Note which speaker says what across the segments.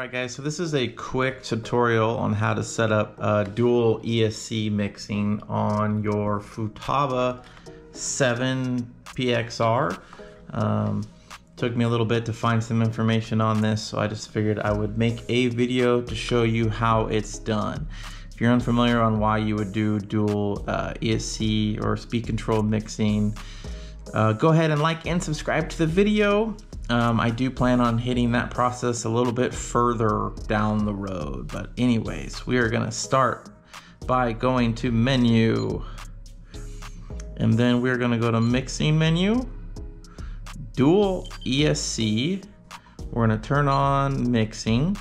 Speaker 1: Alright guys, so this is a quick tutorial on how to set up uh, dual ESC mixing on your Futaba 7 PXR. Um, took me a little bit to find some information on this, so I just figured I would make a video to show you how it's done. If you're unfamiliar on why you would do dual uh, ESC or speed control mixing, uh, go ahead and like and subscribe to the video. Um, I do plan on hitting that process a little bit further down the road. But anyways, we are gonna start by going to menu. And then we're gonna go to mixing menu, dual ESC. We're gonna turn on mixing.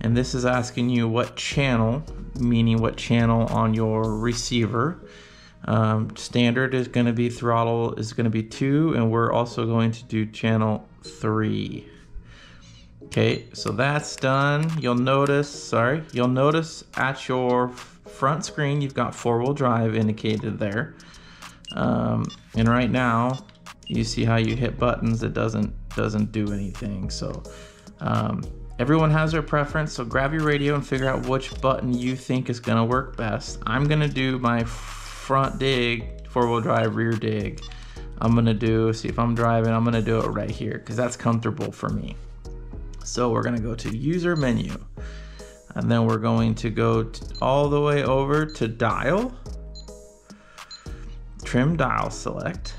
Speaker 1: And this is asking you what channel, meaning what channel on your receiver. Um, standard is going to be throttle is going to be two, and we're also going to do channel three. Okay, so that's done. You'll notice, sorry, you'll notice at your front screen, you've got four wheel drive indicated there. Um, and right now, you see how you hit buttons, it doesn't, doesn't do anything. So um, everyone has their preference. So grab your radio and figure out which button you think is gonna work best. I'm gonna do my front dig, four wheel drive, rear dig. I'm gonna do, see if I'm driving, I'm gonna do it right here because that's comfortable for me. So we're gonna go to user menu and then we're going to go all the way over to dial, trim dial select.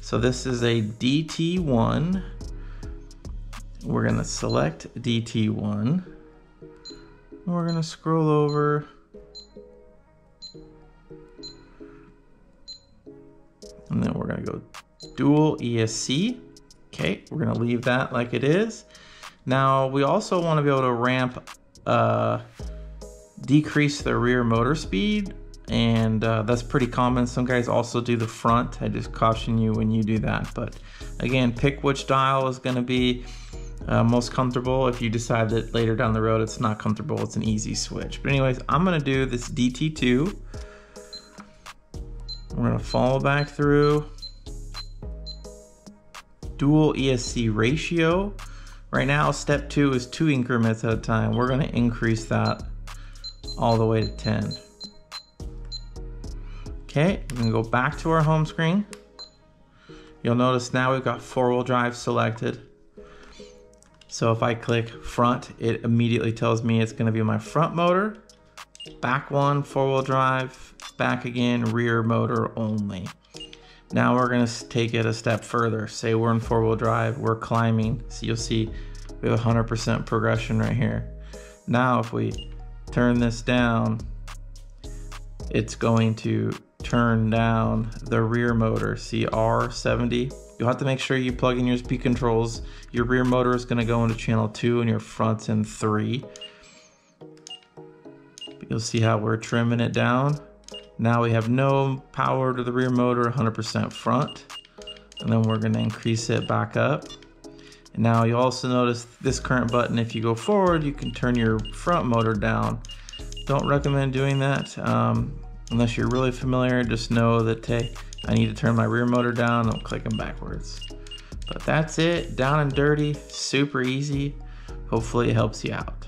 Speaker 1: So this is a DT1. We're gonna select DT1. We're gonna scroll over go dual ESC. Okay, we're gonna leave that like it is. Now we also wanna be able to ramp, uh, decrease the rear motor speed and uh, that's pretty common. Some guys also do the front. I just caution you when you do that. But again, pick which dial is gonna be uh, most comfortable. If you decide that later down the road it's not comfortable, it's an easy switch. But anyways, I'm gonna do this DT2. We're gonna follow back through. Dual ESC ratio. Right now, step two is two increments at a time. We're gonna increase that all the way to 10. Okay, we're gonna go back to our home screen. You'll notice now we've got four wheel drive selected. So if I click front, it immediately tells me it's gonna be my front motor, back one, four wheel drive, back again, rear motor only. Now we're gonna take it a step further. Say we're in four wheel drive, we're climbing. So you'll see we have 100% progression right here. Now if we turn this down, it's going to turn down the rear motor, CR70. You'll have to make sure you plug in your speed controls. Your rear motor is gonna go into channel two and your front's in three. You'll see how we're trimming it down. Now we have no power to the rear motor, 100% front. And then we're gonna increase it back up. And now you also notice this current button, if you go forward, you can turn your front motor down. Don't recommend doing that um, unless you're really familiar. Just know that, hey, I need to turn my rear motor down. I'm clicking backwards. But that's it, down and dirty, super easy. Hopefully it helps you out.